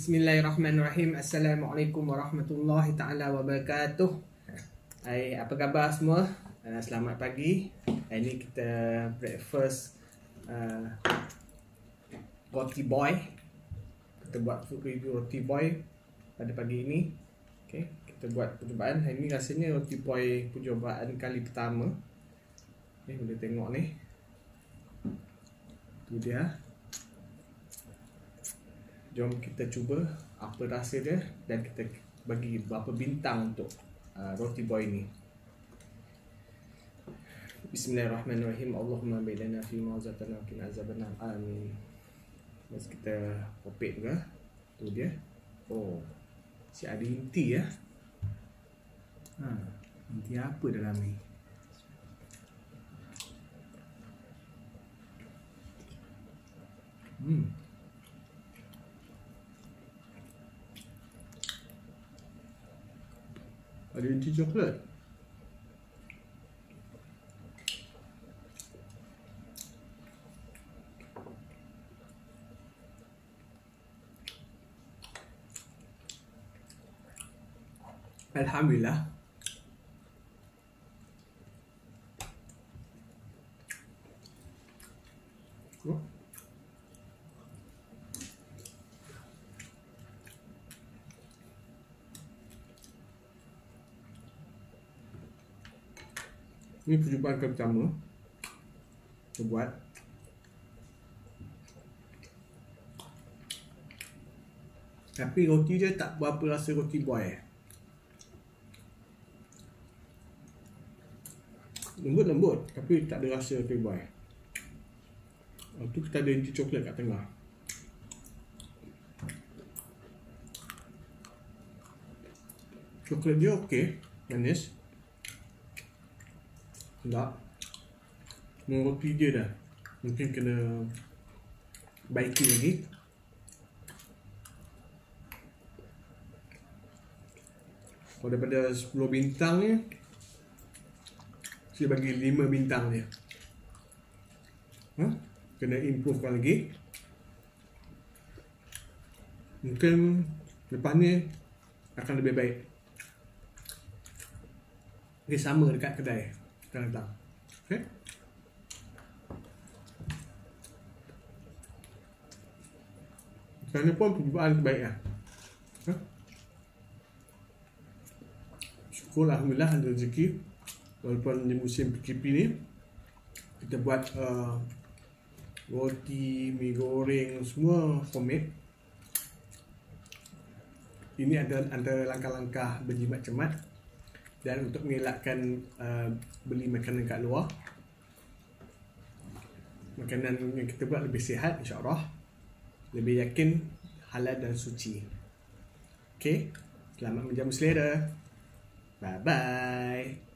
Bismillahirrahmanirrahim. Assalamualaikum warahmatullahi taala wabarakatuh. Hai, apa khabar semua? Uh, selamat pagi. Hari ni kita breakfast uh, roti boy. Kita buat food review roti boy pada pagi ini. Okay, kita buat percubaan. Hari ni rasanya roti boy percubaan kali pertama. Okay, boleh tengok ni. Tu dia. Jom kita cuba apa rasa dia dan kita bagi berapa bintang untuk uh, roti boy ni. Bismillahirrahmanirrahim. Allahumma bailana fi ma'zatana wa qina azabannar. Amin. Mas kita popek juga. Tu dia. Oh. Si ada inti ya. Ha, inti apa dalam ni? Hmm. Ada inti coklat. Alhamdulillah. Oh. Ini perjumpaan pertama. Kita buat. Tapi roti dia tak berapa rasa roti boy. Lembut-lembut Tapi tak ada rasa roti boy. Lepas tu kita ada inti coklat kat tengah. Coklat dia okey. Manis tak. Roti dia dah. Mungkin kena Baiki lagi. Kalau daripada 10 bintang ni Saya bagi 5 bintang dia. Ha? Kena improve lagi. Mungkin Lepas ni Akan lebih baik. Dia sama dekat kedai datang. Okay? Sekarang pun perjumpaan terbaik lah. Ha? Syukur Alhamdulillah ada rezeki. Walaupun di musim PKP ni, kita buat uh, roti, mi goreng, semua homemade. Ini adalah antara langkah-langkah berjimat cemat dan untuk mengelakkan uh, beli makanan kat luar. Makanan yang kita buat lebih sihat insyaAllah. Lebih yakin halal dan suci. Ok selamat menjamu selera. Bye bye